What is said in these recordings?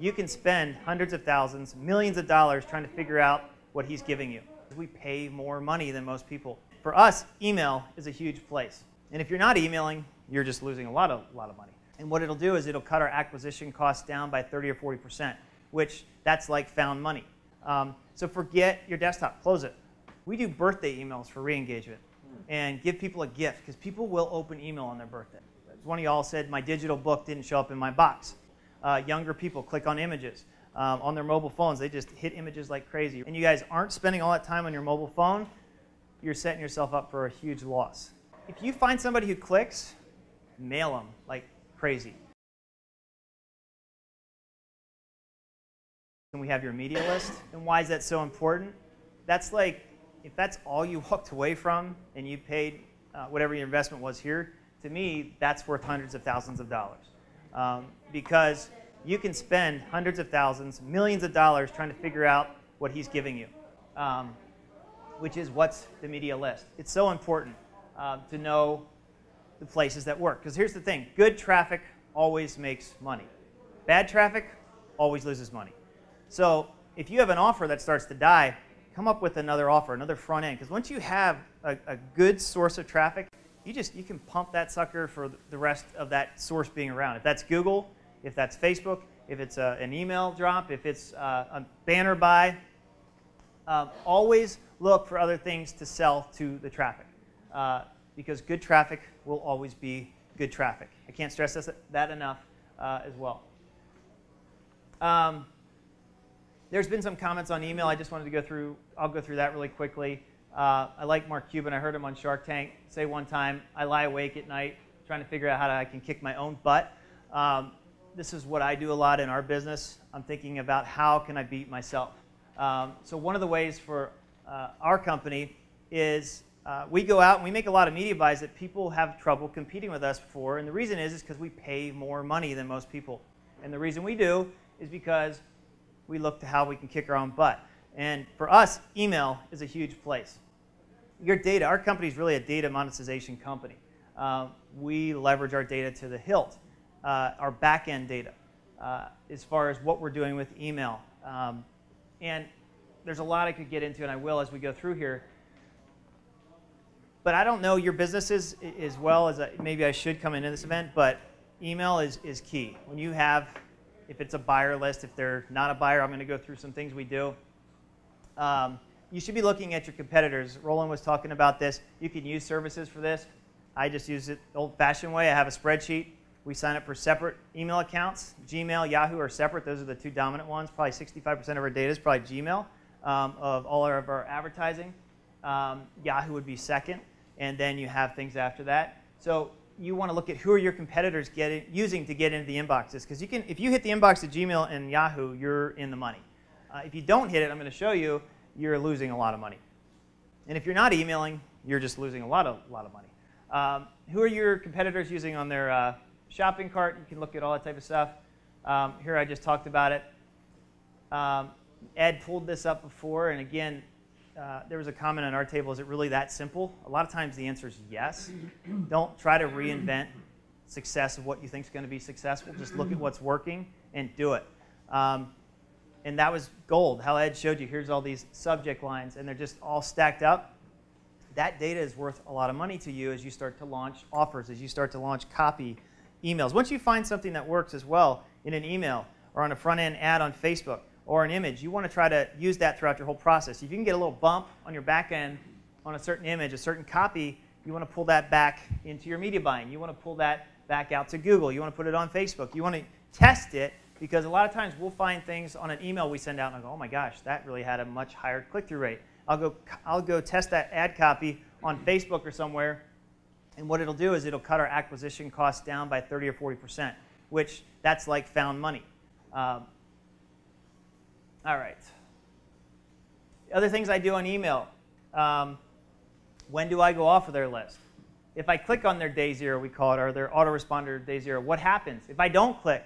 you can spend hundreds of thousands, millions of dollars trying to figure out what he's giving you. We pay more money than most people. For us, email is a huge place. And if you're not emailing, you're just losing a lot of, a lot of money. And what it'll do is it'll cut our acquisition costs down by 30 or 40%, which that's like found money. Um, so forget your desktop, close it. We do birthday emails for re-engagement and give people a gift because people will open email on their birthday. As one of y'all said my digital book didn't show up in my box. Uh, younger people click on images um, on their mobile phones. They just hit images like crazy. And you guys aren't spending all that time on your mobile phone, you're setting yourself up for a huge loss. If you find somebody who clicks, mail them like crazy. And we have your media list. And why is that so important? That's like, if that's all you walked away from and you paid uh, whatever your investment was here, to me, that's worth hundreds of thousands of dollars. Um, because you can spend hundreds of thousands, millions of dollars trying to figure out what he's giving you, um, which is what's the media list. It's so important uh, to know the places that work. Because here's the thing good traffic always makes money, bad traffic always loses money. So if you have an offer that starts to die, come up with another offer, another front end. Because once you have a, a, good source of traffic, you just you can pump that sucker for the rest of that source being around. If that's Google, if that's Facebook, if it's a, an email drop, if it's uh, a banner buy, um, always look for other things to sell to the traffic. Uh, because good traffic will always be good traffic. I can't stress this, that enough uh, as well. Um, there's been some comments on email. I just wanted to go through. I'll go through that really quickly. Uh, I like Mark Cuban. I heard him on Shark Tank say one time, "I lie awake at night trying to figure out how to, I can kick my own butt." Um, this is what I do a lot in our business. I'm thinking about how can I beat myself. Um, so one of the ways for uh, our company is uh, we go out and we make a lot of media buys that people have trouble competing with us for, and the reason is is because we pay more money than most people. And the reason we do is because we look to how we can kick our own butt. And for us, email is a huge place. Your data, our company is really a data monetization company. Uh, we leverage our data to the hilt, uh, our back end data, uh, as far as what we're doing with email. Um, and there's a lot I could get into, and I will as we go through here. But I don't know your businesses as well as I, maybe I should come into this event, but email is, is key. When you have if it's a buyer list. If they're not a buyer, I'm going to go through some things we do. Um, you should be looking at your competitors. Roland was talking about this. You can use services for this. I just use it the old-fashioned way. I have a spreadsheet. We sign up for separate email accounts. Gmail, Yahoo are separate. Those are the two dominant ones. Probably 65% of our data is probably Gmail um, of all of our advertising. Um, Yahoo would be second, and then you have things after that. So you want to look at who are your competitors getting, using to get into the inboxes. Because you can, if you hit the inbox of Gmail and Yahoo, you're in the money. Uh, if you don't hit it, I'm going to show you, you're losing a lot of money. And if you're not emailing, you're just losing a lot of, lot of money. Um, who are your competitors using on their uh, shopping cart? You can look at all that type of stuff. Um, here I just talked about it. Um, Ed pulled this up before, and again, uh, there was a comment on our table, is it really that simple? A lot of times the answer is yes. Don't try to reinvent success of what you think is going to be successful. Just look at what's working and do it. Um, and that was gold. How Ed showed you, here's all these subject lines, and they're just all stacked up. That data is worth a lot of money to you as you start to launch offers, as you start to launch copy emails. Once you find something that works as well in an email or on a front end ad on Facebook, or an image, you want to try to use that throughout your whole process. If you can get a little bump on your back end on a certain image, a certain copy, you want to pull that back into your media buying. You want to pull that back out to Google. You want to put it on Facebook. You want to test it because a lot of times we'll find things on an email we send out and I go, oh my gosh, that really had a much higher click-through rate. I'll go, I'll go test that ad copy on Facebook or somewhere, and what it'll do is it'll cut our acquisition costs down by 30 or 40%, which that's like found money. Um, all right. Other things I do on email. Um, when do I go off of their list? If I click on their day zero, we call it, or their autoresponder day zero, what happens? If I don't click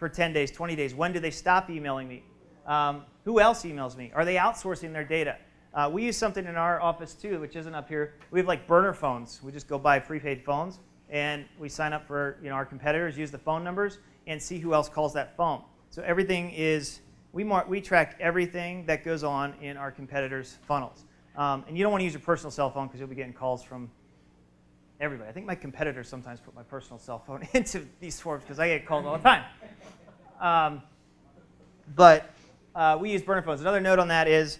for 10 days, 20 days, when do they stop emailing me? Um, who else emails me? Are they outsourcing their data? Uh, we use something in our office too, which isn't up here. We have like burner phones. We just go buy prepaid phones, and we sign up for you know our competitors, use the phone numbers, and see who else calls that phone. So everything is, we, mar- we track everything that goes on in our competitors' funnels. Um, and you don't want to use your personal cell phone because you'll be getting calls from everybody. I think my competitors sometimes put my personal cell phone into these forms because I get called all the time. Um, but uh, we use burner phones. Another note on that is,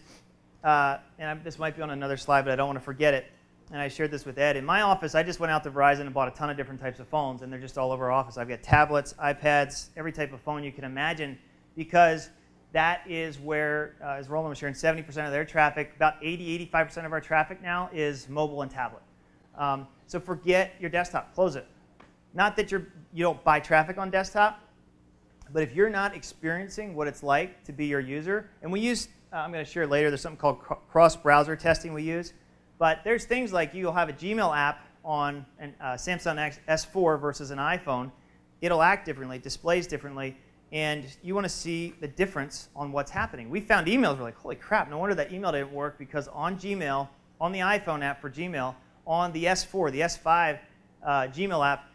uh, and I, this might be on another slide, but I don't want to forget it. And I shared this with Ed. In my office, I just went out to Verizon and bought a ton of different types of phones, and they're just all over our office. I've got tablets, iPads, every type of phone you can imagine, because that is where, uh, as Roland was sharing, 70% of their traffic, about 80, 85% of our traffic now is mobile and tablet. Um, so forget your desktop, close it. Not that you're, you don't buy traffic on desktop, but if you're not experiencing what it's like to be your user, and we use, uh, I'm going to share later, there's something called cross-browser testing we use. But there's things like you'll have a Gmail app on a uh, Samsung S4 versus an iPhone. It'll act differently, displays differently, and you want to see the difference on what's happening. We found emails, we're like, holy crap, no wonder that email didn't work because on Gmail, on the iPhone app for Gmail, on the S4, the S5 uh, Gmail app,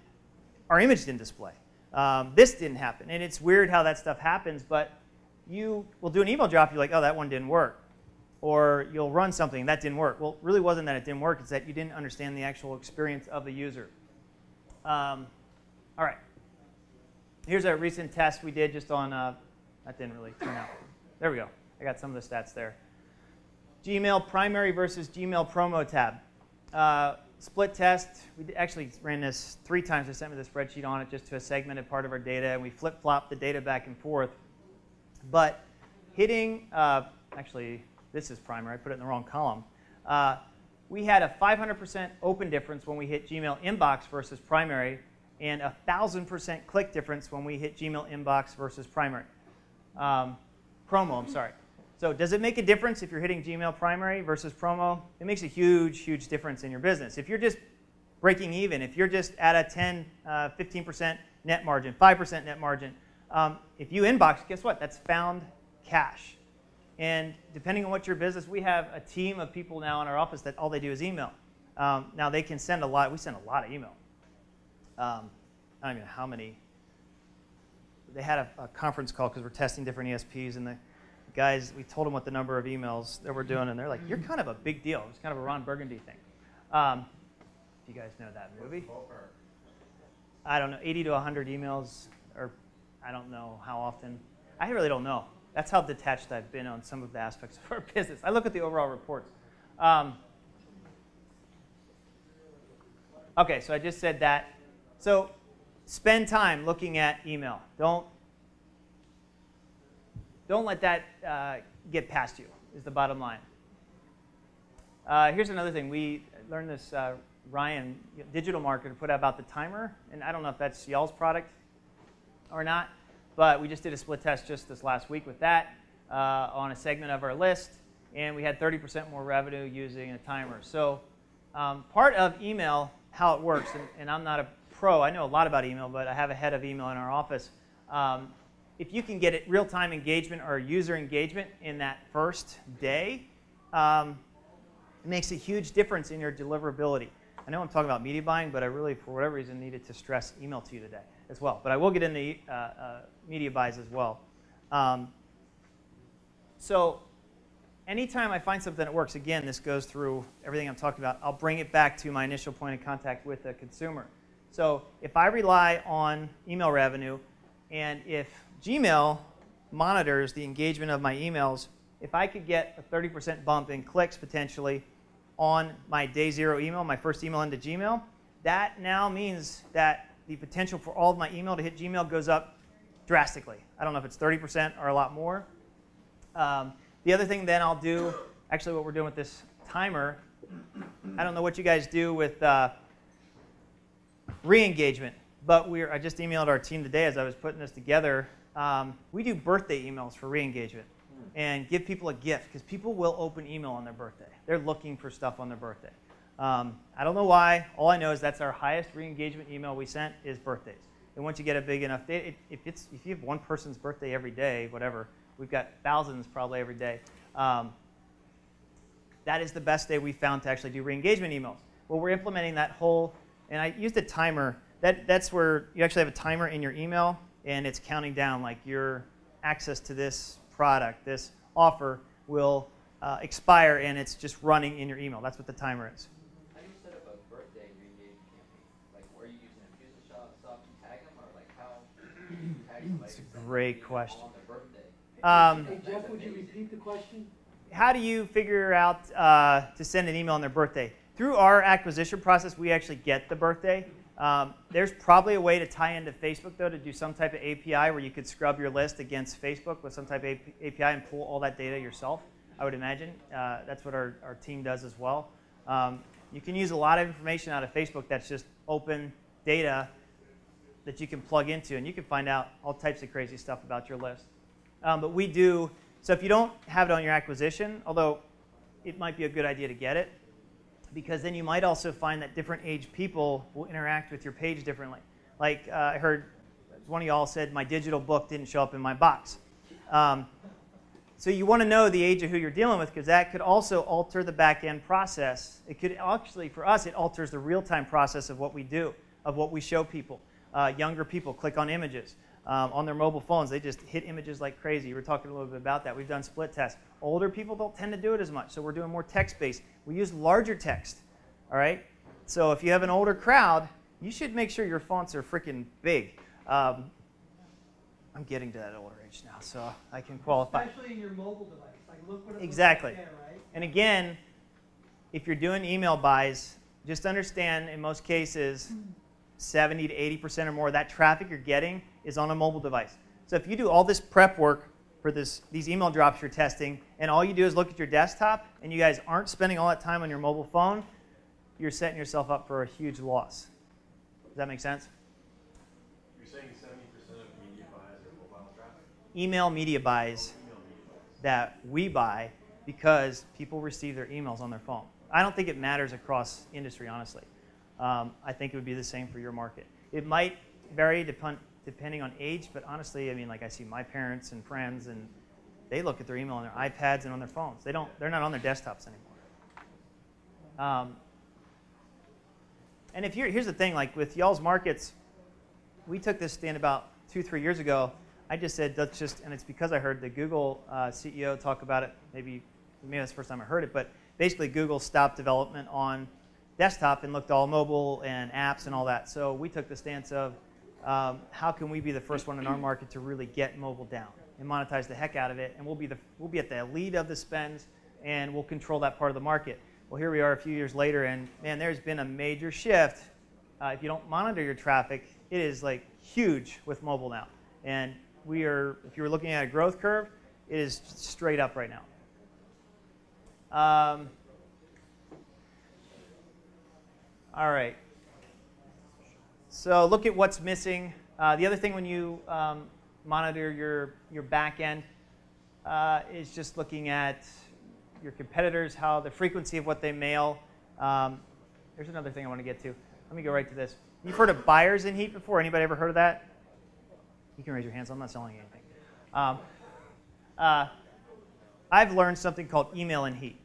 our image didn't display. Um, this didn't happen. And it's weird how that stuff happens, but you will do an email drop, you're like, oh, that one didn't work. Or you'll run something, that didn't work. Well, it really wasn't that it didn't work, it's that you didn't understand the actual experience of the user. Um, all right. Here's a recent test we did just on, uh, that didn't really turn out. There we go. I got some of the stats there. Gmail primary versus Gmail promo tab. Uh, split test, we actually ran this three times. They sent me the spreadsheet on it just to a segmented part of our data, and we flip-flopped the data back and forth. But hitting, uh, actually, this is primary. I put it in the wrong column. Uh, we had a 500% open difference when we hit Gmail inbox versus primary, and a 1,000% click difference when we hit Gmail inbox versus primary. Um, promo, I'm sorry. So does it make a difference if you're hitting Gmail primary versus promo? It makes a huge, huge difference in your business. If you're just breaking even, if you're just at a 10, uh, 15% net margin, 5% net margin, um, if you inbox, guess what? That's found cash. And depending on what your business, we have a team of people now in our office that all they do is email. Um, now they can send a lot. We send a lot of email. Um, I don't even know how many. They had a, a conference call because we're testing different ESPs, and the guys, we told them what the number of emails that we're doing, and they're like, "You're kind of a big deal." It's kind of a Ron Burgundy thing. Um, you guys know that movie? I don't know, 80 to 100 emails, or I don't know how often. I really don't know. That's how detached I've been on some of the aspects of our business. I look at the overall reports. Um, okay, so I just said that. So spend time looking at email. Don't don't let that uh, get past you, is the bottom line. Uh, here's another thing. We learned this, uh, Ryan, digital marketer, put out about the timer. And I don't know if that's y'all's product or not, but we just did a split test just this last week with that uh, on a segment of our list. And we had 30% more revenue using a timer. So um, part of email, how it works, and, and, I'm not a pro, I know a lot about email, but I have a head of email in our office. Um, if you can get it real-time engagement or user engagement in that first day, um, it makes a huge difference in your deliverability. I know I'm talking about media buying, but I really, for whatever reason, needed to stress email to you today as well. But I will get into uh, uh, media buys as well. Um, so anytime I find something that works, again, this goes through everything I'm talking about, I'll bring it back to my initial point of contact with the consumer. So if I rely on email revenue, and if Gmail monitors the engagement of my emails. If I could get a 30% bump in clicks potentially on my day zero email, my first email into Gmail, that now means that the potential for all of my email to hit Gmail goes up drastically. I don't know if it's 30% or a lot more. Um, the other thing then I'll do, actually what we're doing with this timer, I don't know what you guys do with uh, re-engagement, but we're, I just emailed our team today as I was putting this together um, we do birthday emails for re-engagement and give people a gift because people will open email on their birthday. They're looking for stuff on their birthday. Um, I don't know why. All I know is that's our highest re-engagement email we sent is birthdays. And once you get a big enough date, if, it's, if you have one person's birthday every day, whatever, we've got thousands probably every day. Um, that is the best day we found to actually do re-engagement emails. Well, we're implementing that whole, and I used a timer. That, that's where you actually have a timer in your email and it's counting down like you're access to this product, this offer will uh, expire and it's just running in your email. That's what the timer is. How do you set up a birthday re-engage campaign? Like, are you using Infusionsoft to tag them, or like how do you tag somebody? It's a great question. On their birthday? Um, Hey, Jeff, would you repeat the question? how do you figure out uh, to send an email on their birthday? Through our acquisition process, we actually get the birthday. Um, there's probably a way to tie into Facebook, though, to do some type of API where you could scrub your list against Facebook with some type of API and pull all that data yourself, I would imagine. Uh, that's what our, our team does as well. Um, you can use a lot of information out of Facebook that's just open data that you can plug into, and you can find out all types of crazy stuff about your list. Um, but we do, so if you don't have it on your acquisition, although it might be a good idea to get it, because then you might also find that different age people will interact with your page differently. Like uh, I heard one of y'all said, my digital book didn't show up in my box. Um, so you want to know the age of who you're dealing with because that could also alter the back end process. It could actually, for us, it alters the real time process of what we do, of what we show people. Uh, younger people click on images. Um, on their mobile phones, they just hit images like crazy. We are talking a little bit about that. We've done split tests. Older people don't tend to do it as much, so we're doing more text based. We use larger text, all right? So if you have an older crowd, you should make sure your fonts are freaking big. Um, I'm getting to that older age now, so I can qualify. Especially in your mobile device. Like, look what Exactly. like there, right? And again, if you're doing email buys, just understand in most cases, 70 to 80% or more of that traffic you're getting is on a mobile device. So if you do all this prep work for this, these email drops you're testing, and all you do is look at your desktop, and you guys aren't spending all that time on your mobile phone, you're setting yourself up for a huge loss. Does that make sense? You're saying seventy percent of media buys are mobile traffic? Email media buys Email media buys. that we buy because people receive their emails on their phone. I don't think it matters across industry, honestly. Um, I think it would be the same for your market. It might vary depend, depending on age, but honestly, I mean, like I see my parents and friends, and they look at their email on their iPads and on their phones. They don't. They're not on their desktops anymore. Um, and if you're, here's the thing, like with y'all's markets, we took this stand about two, three years ago. I just said let's just, and it's because I heard the Google uh, CEO talk about it. Maybe maybe that's the first time I heard it, but basically Google stopped development on desktop and looked all mobile and apps and all that. So we took the stance of um, how can we be the first one in our market to really get mobile down and monetize the heck out of it, and we'll be the we'll be at the lead of the spends, and we'll control that part of the market. Well, here we are a few years later, and man, there's been a major shift. Uh, if you don't monitor your traffic, it is like huge with mobile now. And we are, if you were looking at a growth curve, it is straight up right now. Um, all right. So look at what's missing. Uh, the other thing when you um, monitor your, your back end uh, is just looking at your competitors, how the frequency of what they mail. Um, there's another thing I want to get to. Let me go right to this. You've heard of buyers in heat before? Anybody ever heard of that? You can raise your hands. I'm not selling anything. Um, uh, I've learned something called email in heat.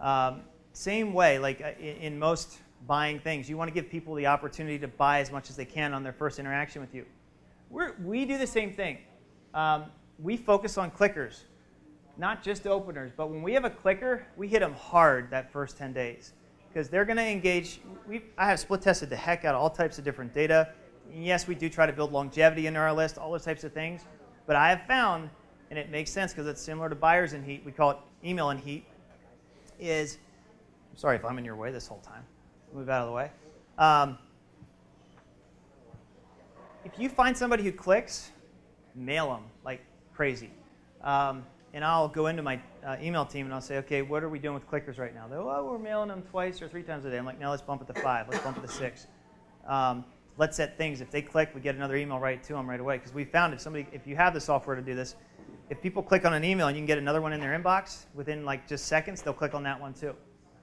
Um, same way, like uh, in, in most buying things, you want to give people the opportunity to buy as much as they can on their first interaction with you. We're, we do the same thing. Um, we focus on clickers, not just openers, but when we have a clicker, we hit them hard that first 10 days because they're going to engage. We, I have split tested the heck out of all types of different data. And yes, we do try to build longevity into our list, all those types of things. But I have found, and it makes sense because it's similar to buyers in heat, we call it email in heat, is, I'm sorry if I'm in your way this whole time. Move out of the way. Um, if you find somebody who clicks, mail them like crazy. Um, and I'll go into my uh, email team and I'll say, okay, what are we doing with clickers right now? They're, oh, we're mailing them twice or three times a day. I'm like, now let's bump it to five. Let's bump it to six. Um, let's set things. If they click, we get another email right to them right away. Because we found if somebody, if you have the software to do this, if people click on an email and you can get another one in their inbox within like just seconds, they'll click on that one too.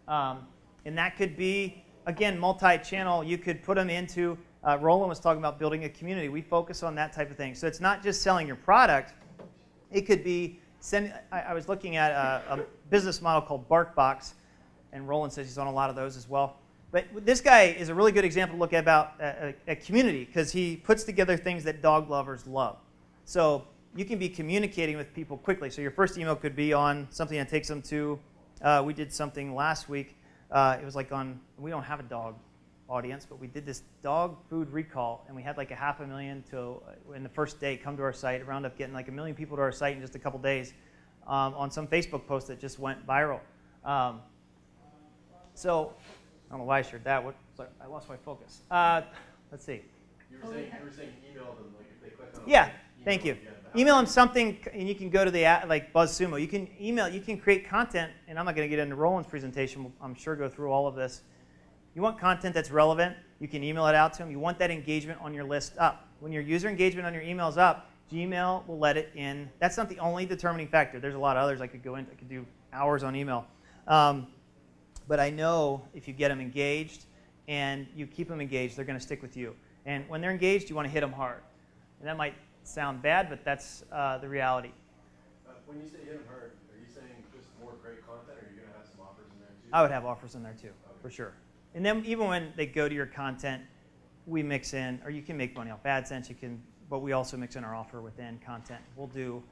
Um, and that could be, again, multi-channel. You could put them into, uh, Roland was talking about building a community. We focus on that type of thing. So it's not just selling your product. It could be, send, I, I was looking at a, a business model called BarkBox, and Roland says he's on a lot of those as well. But this guy is a really good example to look at about a, a, community because he puts together things that dog lovers love. So you can be communicating with people quickly. So your first email could be on something that takes them to. Uh, we did something last week. Uh, it was like on. We don't have a dog audience, but we did this dog food recall, and we had like a half a million to uh, in the first day come to our site. It wound up getting like a million people to our site in just a couple days um, on some Facebook post that just went viral. Um, so I don't know why I shared that. What, sorry, I lost my focus. Uh, let's see. You were saying, you were saying email them, like if they click on. Yeah, thank you. them again. Email them something, and you can go to the like BuzzSumo. You can email, you can create content, and I'm not going to get into Roland's presentation. I'm sure go through all of this. You want content that's relevant, you can email it out to them. You want that engagement on your list up. When your user engagement on your email is up, Gmail will let it in. That's not the only determining factor. There's a lot of others I could go into. I could do hours on email. Um, but I know if you get them engaged and you keep them engaged, they're going to stick with you. And when they're engaged, you want to hit them hard. And that might sound bad, but that's uh, the reality. Uh, When you say hit them hard, are you saying just more great content, or are you gonna have some offers in there too? I would have offers in there too, for sure. And then even when they go to your content, we mix in, or you can make money off AdSense, you can, but we also mix in our offer within content. We'll do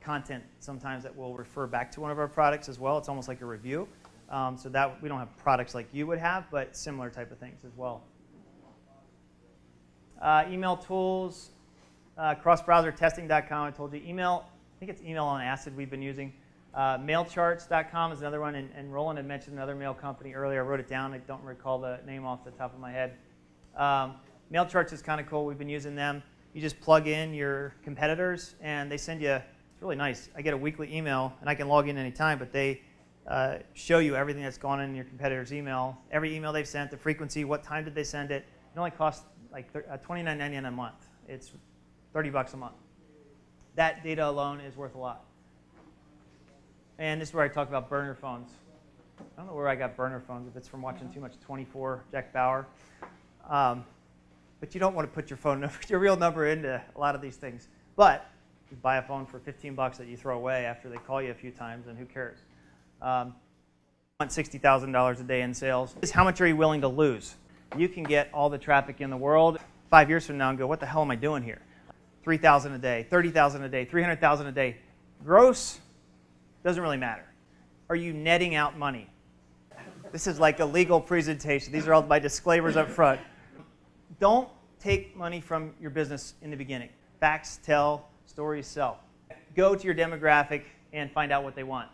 content sometimes that will refer back to one of our products as well. It's almost like a review. Um, so that we don't have products like you would have, but similar type of things as well. Uh, email tools, uh, cross-browser-testing.com. I told you email. I think it's email on acid we've been using. Uh, mailcharts.com is another one, and, and Roland had mentioned another mail company earlier. I wrote it down. I don't recall the name off the top of my head. Um, MailCharts is kind of cool. We've been using them. You just plug in your competitors, and they send you. It's really nice. I get a weekly email, and I can log in anytime, but they uh, show you everything that's gone in your competitor's email, every email they've sent, the frequency, what time did they send it. It only costs like uh, $29.99 a month. It's 30 bucks a month. That data alone is worth a lot. And this is where I talk about burner phones. I don't know where I got burner phones, if it's from watching too much 24 Jack Bauer. Um, but you don't want to put your phone number, your real number into a lot of these things. But you buy a phone for 15 bucks that you throw away after they call you a few times, and who cares? Um, want $60,000 a day in sales. Is how much are you willing to lose? You can get all the traffic in the world five years from now and go, what the hell am I doing here? 3,000 a day, 30,000 a day, 300,000 a day. Gross doesn't really matter. Are you netting out money? This is like a legal presentation. These are all my disclaimers up front. Don't take money from your business in the beginning. Facts tell, stories sell. Go to your demographic and find out what they want.